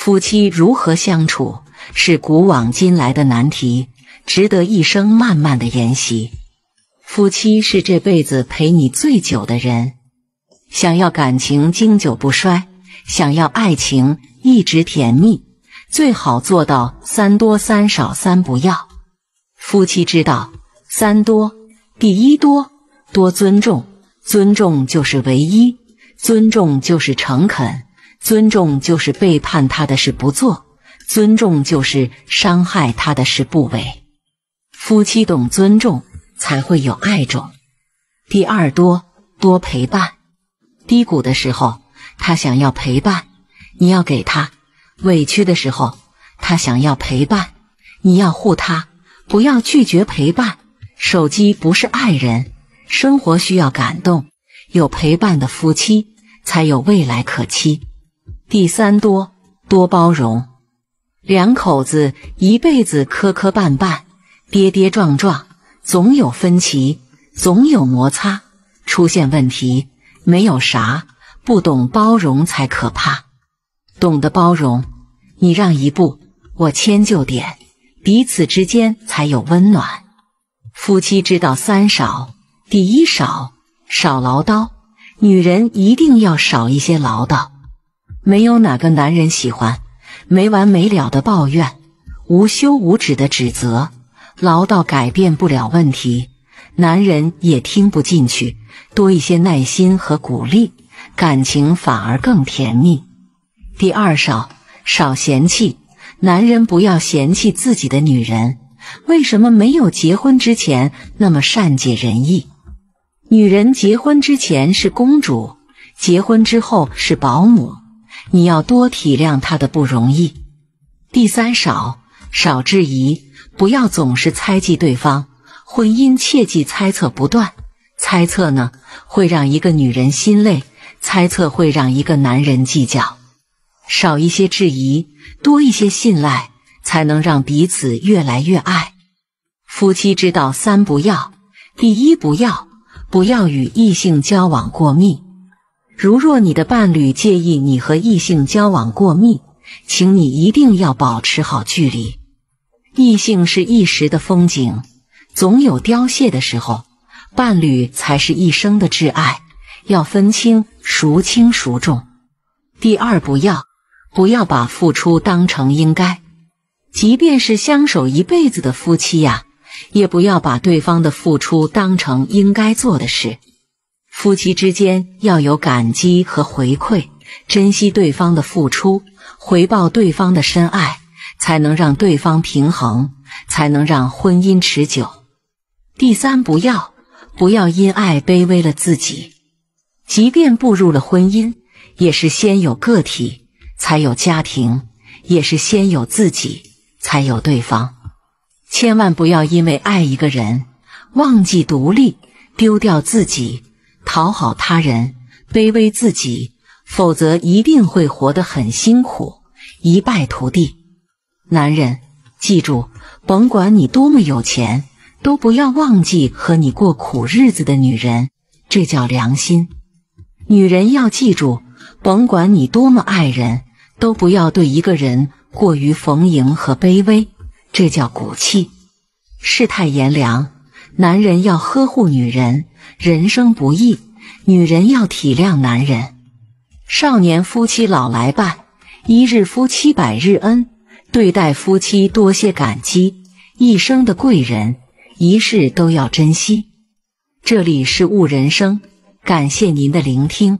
夫妻如何相处，是古往今来的难题，值得一生慢慢的研习。夫妻是这辈子陪你最久的人，想要感情经久不衰，想要爱情一直甜蜜，最好做到三多三少三不要。夫妻之道三多，第一多多尊重，尊重就是唯一，尊重就是诚恳。尊重就是背叛他的事不做，尊重就是伤害他的事不为。夫妻懂尊重，才会有爱种。第二多多陪伴，低谷的时候他想要陪伴，你要给他；委屈的时候他想要陪伴，你要护他，不要拒绝陪伴。手机不是爱人，生活需要感动，有陪伴的夫妻才有未来可期。第三多多包容，两口子一辈子磕磕绊绊、跌跌撞撞，总有分歧，总有摩擦，出现问题，没有啥不懂包容才可怕。懂得包容，你让一步，我迁就点，彼此之间才有温暖。夫妻之道三少，第一少少唠叨，女人一定要少一些唠叨。没有哪个男人喜欢没完没了的抱怨、无休无止的指责、唠叨改变不了问题，男人也听不进去。多一些耐心和鼓励，感情反而更甜蜜。第二少少嫌弃，男人不要嫌弃自己的女人。为什么没有结婚之前那么善解人意？女人结婚之前是公主，结婚之后是保姆。你要多体谅他的不容易。第三，少少质疑，不要总是猜忌对方。婚姻切忌猜测不断，猜测呢会让一个女人心累，猜测会让一个男人计较。少一些质疑，多一些信赖，才能让彼此越来越爱。夫妻之道三不要：第一，不要不要与异性交往过密。如若你的伴侣介意你和异性交往过密，请你一定要保持好距离。异性是一时的风景，总有凋谢的时候，伴侣才是一生的挚爱，要分清孰轻孰重。第二，不要不要把付出当成应该，即便是相守一辈子的夫妻呀，也不要把对方的付出当成应该做的事。夫妻之间要有感激和回馈，珍惜对方的付出，回报对方的深爱，才能让对方平衡，才能让婚姻持久。第三，不要不要因爱卑微了自己。即便步入了婚姻，也是先有个体，才有家庭；也是先有自己，才有对方。千万不要因为爱一个人，忘记独立，丢掉自己。讨好他人，卑微自己，否则一定会活得很辛苦，一败涂地。男人，记住，甭管你多么有钱，都不要忘记和你过苦日子的女人，这叫良心。女人要记住，甭管你多么爱人，都不要对一个人过于逢迎和卑微，这叫骨气。世态炎凉，男人要呵护女人。人生不易，女人要体谅男人。少年夫妻老来伴，一日夫妻百日恩。对待夫妻多些感激，一生的贵人，一世都要珍惜。这里是悟人生，感谢您的聆听。